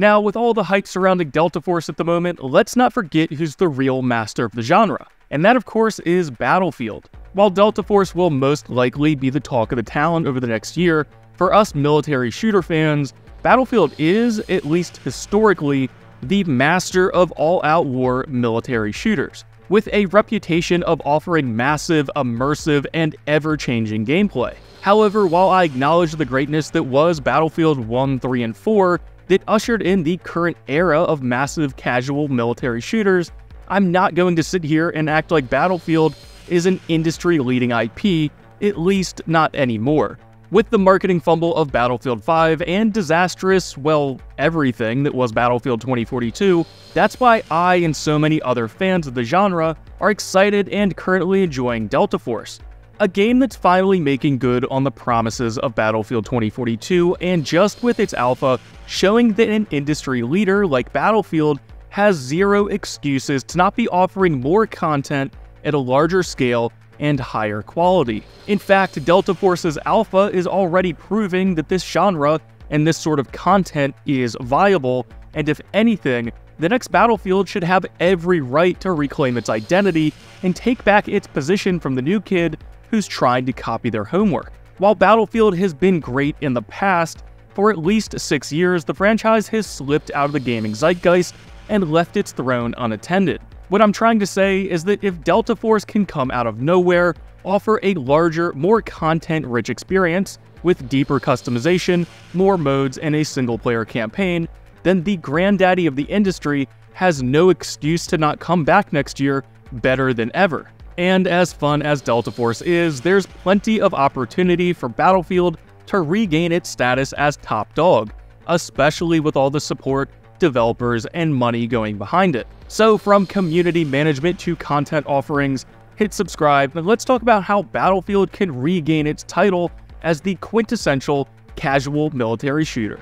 Now, with all the hype surrounding Delta Force at the moment, let's not forget who's the real master of the genre, and that of course is Battlefield. While Delta Force will most likely be the talk of the town over the next year, for us military shooter fans, Battlefield is, at least historically, the master of all-out war military shooters, with a reputation of offering massive, immersive, and ever-changing gameplay. However, while I acknowledge the greatness that was Battlefield 1, 3, and 4, that ushered in the current era of massive casual military shooters, I'm not going to sit here and act like Battlefield is an industry-leading IP, at least not anymore. With the marketing fumble of Battlefield 5 and disastrous, well, everything that was Battlefield 2042, that's why I and so many other fans of the genre are excited and currently enjoying Delta Force, a game that's finally making good on the promises of Battlefield 2042 and just with its alpha, showing that an industry leader like Battlefield has zero excuses to not be offering more content at a larger scale and higher quality. In fact, Delta Force's alpha is already proving that this genre and this sort of content is viable, and if anything, the next Battlefield should have every right to reclaim its identity and take back its position from the new kid who's trying to copy their homework. While Battlefield has been great in the past, for at least six years, the franchise has slipped out of the gaming zeitgeist and left its throne unattended. What I'm trying to say is that if Delta Force can come out of nowhere, offer a larger, more content-rich experience with deeper customization, more modes, and a single-player campaign, then the granddaddy of the industry has no excuse to not come back next year better than ever. And as fun as Delta Force is, there's plenty of opportunity for Battlefield to regain its status as top dog, especially with all the support developers, and money going behind it. So, from community management to content offerings, hit subscribe and let's talk about how Battlefield can regain its title as the quintessential casual military shooter.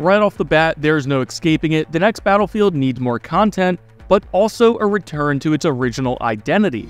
Right off the bat, there's no escaping it. The next Battlefield needs more content, but also a return to its original identity.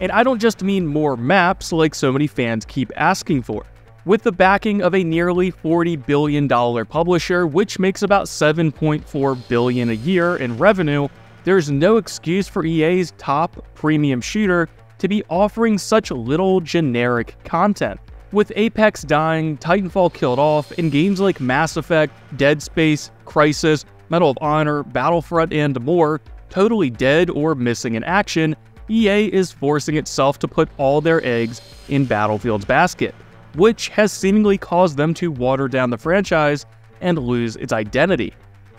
And I don't just mean more maps like so many fans keep asking for. With the backing of a nearly $40 billion publisher, which makes about 7.4 billion a year in revenue, there's no excuse for EA's top premium shooter to be offering such little generic content. With Apex dying, Titanfall killed off, and games like Mass Effect, Dead Space, Crysis, Medal of Honor, Battlefront, and more totally dead or missing in action, EA is forcing itself to put all their eggs in Battlefield's basket, which has seemingly caused them to water down the franchise and lose its identity.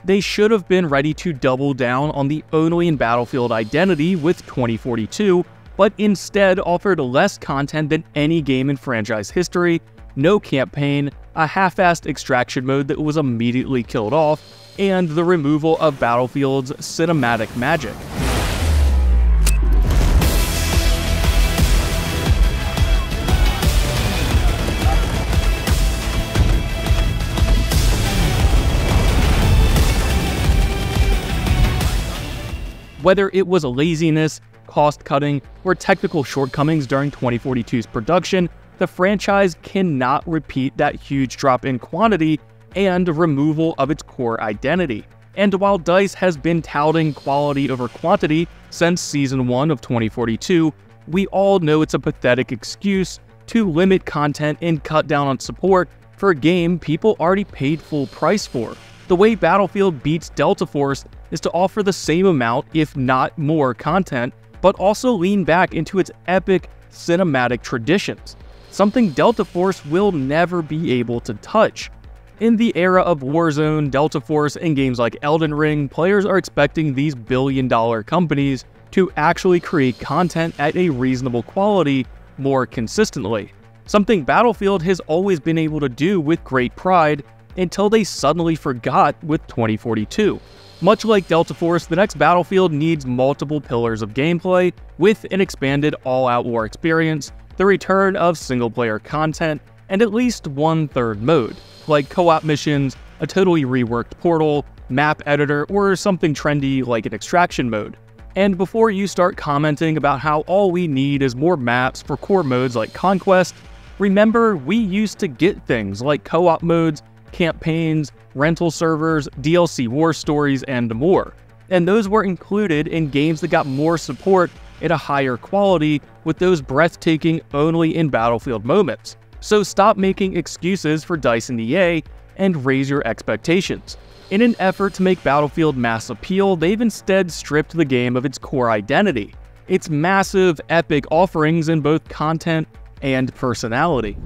They should have been ready to double down on the only in Battlefield identity with 2042, but instead offered less content than any game in franchise history, no campaign, a half-assed extraction mode that was immediately killed off, and the removal of Battlefield's cinematic magic. Whether it was laziness, cost cutting, or technical shortcomings during 2042's production, the franchise cannot repeat that huge drop in quantity and removal of its core identity. And while DICE has been touting quality over quantity since Season 1 of 2042, we all know it's a pathetic excuse to limit content and cut down on support for a game people already paid full price for. The way Battlefield beats Delta Force is to offer the same amount, if not more, content, but also lean back into its epic cinematic traditions, something Delta Force will never be able to touch. In the era of Warzone, Delta Force, and games like Elden Ring, players are expecting these billion dollar companies to actually create content at a reasonable quality more consistently. Something Battlefield has always been able to do with great pride until they suddenly forgot with 2042. Much like Delta Force, the next Battlefield needs multiple pillars of gameplay with an expanded all-out war experience, the return of single-player content, and at least one third mode, like co-op missions, a totally reworked portal, map editor, or something trendy like an extraction mode. And before you start commenting about how all we need is more maps for core modes like Conquest, remember we used to get things like co op modes, campaigns, rental servers, DLC war stories, and more. And those were included in games that got more support at a higher quality with those breathtaking only in Battlefield moments. So stop making excuses for DICE and EA and raise your expectations. In an effort to make Battlefield mass appeal, they've instead stripped the game of its core identity, its massive, epic offerings in both content and personality.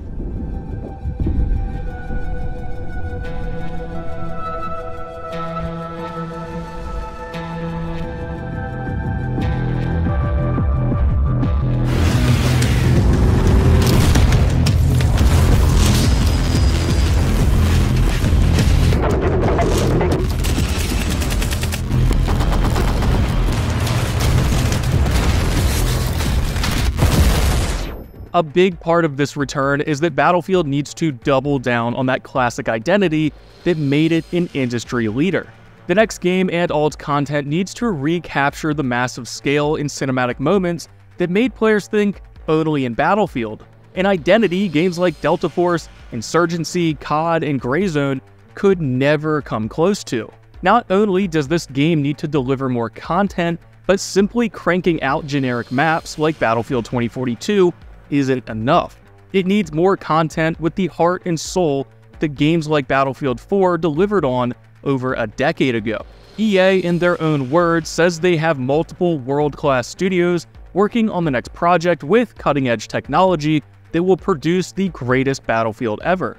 A big part of this return is that Battlefield needs to double down on that classic identity that made it an industry leader. The next game and all its content needs to recapture the massive scale in cinematic moments that made players think only in Battlefield. An identity games like Delta Force, Insurgency, COD, and Grayzone could never come close to. Not only does this game need to deliver more content, but simply cranking out generic maps like Battlefield 2042 isn't enough. It needs more content with the heart and soul that games like Battlefield 4 delivered on over a decade ago. EA, in their own words, says they have multiple world class studios working on the next project with cutting edge technology that will produce the greatest Battlefield ever.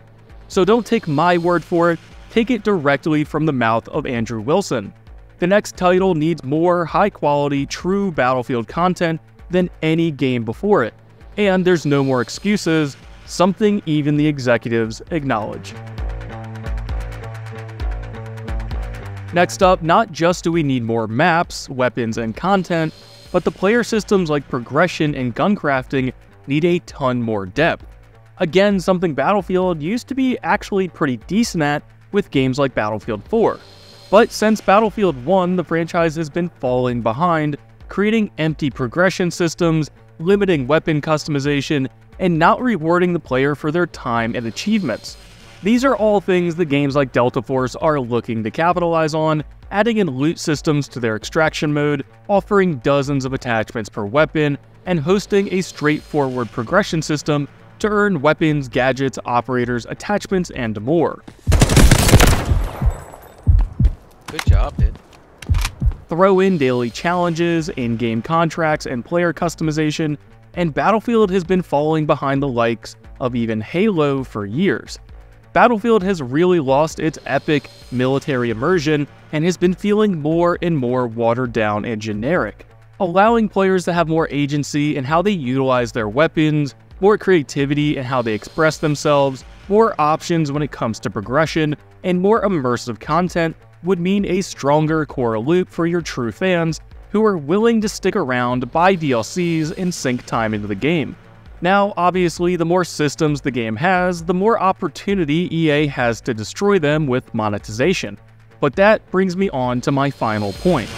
So don't take my word for it, take it directly from the mouth of Andrew Wilson. The next title needs more high quality, true Battlefield content than any game before it and there's no more excuses, something even the executives acknowledge. Next up, not just do we need more maps, weapons, and content, but the player systems like progression and gun crafting need a ton more depth. Again, something Battlefield used to be actually pretty decent at with games like Battlefield 4. But since Battlefield 1, the franchise has been falling behind, creating empty progression systems limiting weapon customization, and not rewarding the player for their time and achievements. These are all things that games like Delta Force are looking to capitalize on, adding in loot systems to their extraction mode, offering dozens of attachments per weapon, and hosting a straightforward progression system to earn weapons, gadgets, operators, attachments, and more. Good job, dude. Throw in daily challenges, in game contracts, and player customization, and Battlefield has been falling behind the likes of even Halo for years. Battlefield has really lost its epic military immersion and has been feeling more and more watered down and generic, allowing players to have more agency in how they utilize their weapons, more creativity in how they express themselves, more options when it comes to progression, and more immersive content would mean a stronger core loop for your true fans who are willing to stick around, buy DLCs, and sink time into the game. Now, obviously, the more systems the game has, the more opportunity EA has to destroy them with monetization. But that brings me on to my final point.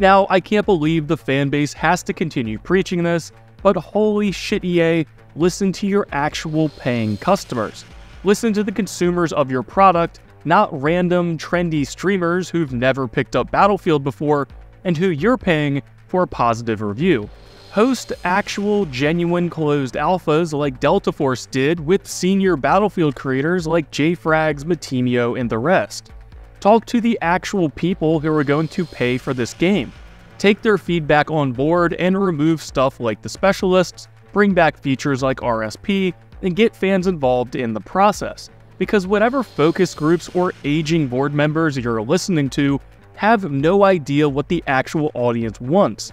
Now, I can't believe the fanbase has to continue preaching this, but holy shit, EA, listen to your actual paying customers. Listen to the consumers of your product, not random, trendy streamers who've never picked up Battlefield before and who you're paying for a positive review. Host actual, genuine closed alphas like Delta Force did with senior Battlefield creators like Jackfrags, Matimio, and the rest. Talk to the actual people who are going to pay for this game. Take their feedback on board and remove stuff like the specialists, bring back features like RSP, and get fans involved in the process. Because whatever focus groups or aging board members you're listening to have no idea what the actual audience wants.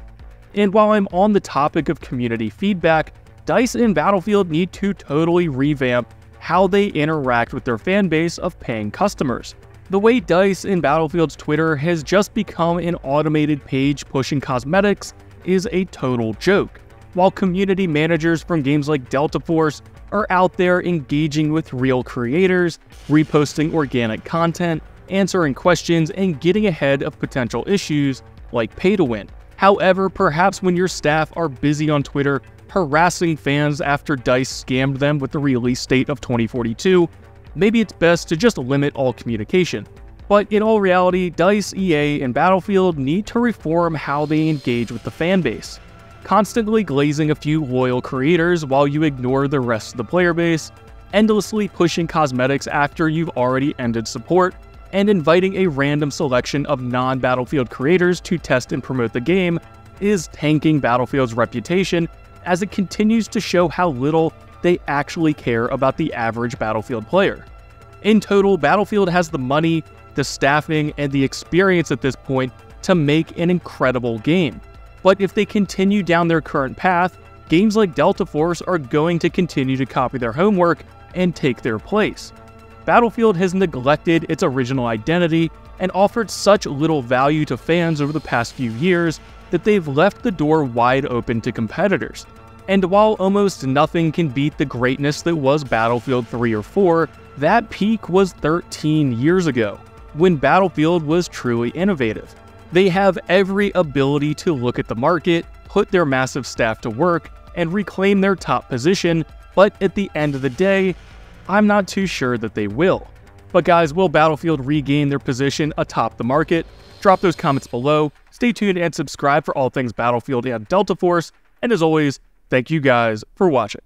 And while I'm on the topic of community feedback, DICE and Battlefield need to totally revamp how they interact with their fan base of paying customers. The way DICE and Battlefield's Twitter has just become an automated page pushing cosmetics is a total joke. While community managers from games like Delta Force are out there engaging with real creators, reposting organic content, answering questions, and getting ahead of potential issues like pay to win. However, perhaps when your staff are busy on Twitter harassing fans after DICE scammed them with the release date of 2042, maybe it's best to just limit all communication. But in all reality, DICE, EA, and Battlefield need to reform how they engage with the fanbase. Constantly glazing a few loyal creators while you ignore the rest of the player base, endlessly pushing cosmetics after you've already ended support, and inviting a random selection of non Battlefield creators to test and promote the game is tanking Battlefield's reputation as it continues to show how little they actually care about the average Battlefield player. In total, Battlefield has the money, the staffing, and the experience at this point to make an incredible game. But if they continue down their current path, games like Delta Force are going to continue to copy their homework and take their place. Battlefield has neglected its original identity and offered such little value to fans over the past few years that they've left the door wide open to competitors. And while almost nothing can beat the greatness that was Battlefield 3 or 4, that peak was 13 years ago, when Battlefield was truly innovative. They have every ability to look at the market, put their massive staff to work, and reclaim their top position, but at the end of the day, I'm not too sure that they will. But guys, will Battlefield regain their position atop the market? Drop those comments below. Stay tuned and subscribe for all things Battlefield and Delta Force. And as always, thank you guys for watching.